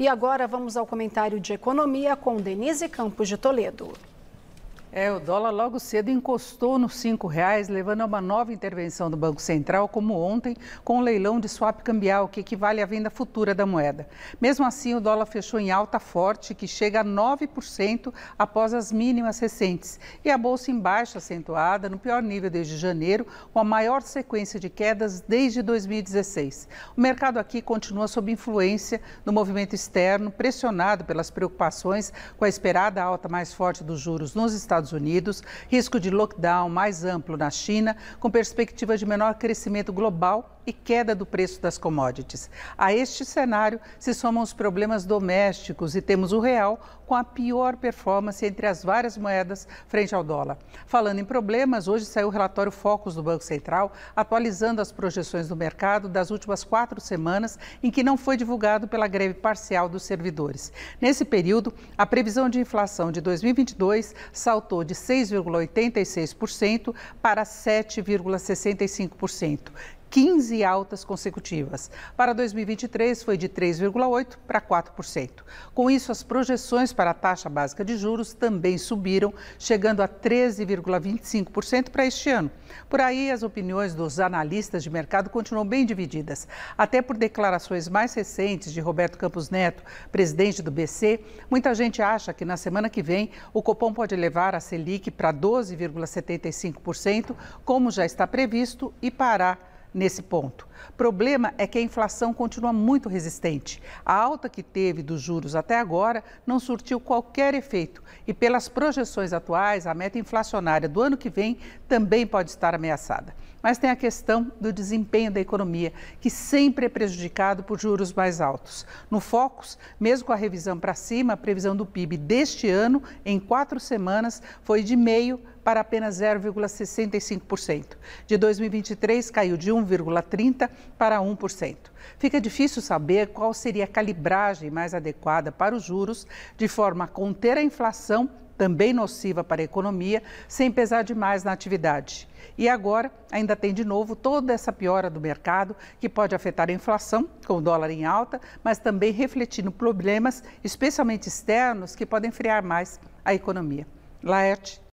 E agora vamos ao comentário de economia com Denise Campos de Toledo. É, o dólar logo cedo encostou nos R$ reais, levando a uma nova intervenção do Banco Central, como ontem, com o leilão de swap cambial, que equivale à venda futura da moeda. Mesmo assim, o dólar fechou em alta forte, que chega a 9% após as mínimas recentes. E a bolsa em baixa acentuada, no pior nível desde janeiro, com a maior sequência de quedas desde 2016. O mercado aqui continua sob influência do movimento externo, pressionado pelas preocupações com a esperada alta mais forte dos juros nos Estados Estados Unidos, risco de lockdown mais amplo na China, com perspectiva de menor crescimento global e queda do preço das commodities. A este cenário se somam os problemas domésticos e temos o real com a pior performance entre as várias moedas frente ao dólar. Falando em problemas, hoje saiu o relatório Focus do Banco Central, atualizando as projeções do mercado das últimas quatro semanas, em que não foi divulgado pela greve parcial dos servidores. Nesse período, a previsão de inflação de 2022 saltou de 6,86% para 7,65%. 15 altas consecutivas. Para 2023, foi de 3,8% para 4%. Com isso, as projeções para a taxa básica de juros também subiram, chegando a 13,25% para este ano. Por aí, as opiniões dos analistas de mercado continuam bem divididas. Até por declarações mais recentes de Roberto Campos Neto, presidente do BC, muita gente acha que na semana que vem o Copom pode levar a Selic para 12,75%, como já está previsto, e parar nesse ponto. Problema é que a inflação continua muito resistente. A alta que teve dos juros até agora não surtiu qualquer efeito e, pelas projeções atuais, a meta inflacionária do ano que vem também pode estar ameaçada. Mas tem a questão do desempenho da economia, que sempre é prejudicado por juros mais altos. No Focus, mesmo com a revisão para cima, a previsão do PIB deste ano, em quatro semanas, foi de meio para apenas 0,65%. De 2023, caiu de 1,30% para 1%. Fica difícil saber qual seria a calibragem mais adequada para os juros, de forma a conter a inflação também nociva para a economia, sem pesar demais na atividade. E agora ainda tem de novo toda essa piora do mercado que pode afetar a inflação, com o dólar em alta, mas também refletindo problemas, especialmente externos, que podem frear mais a economia. Laerte.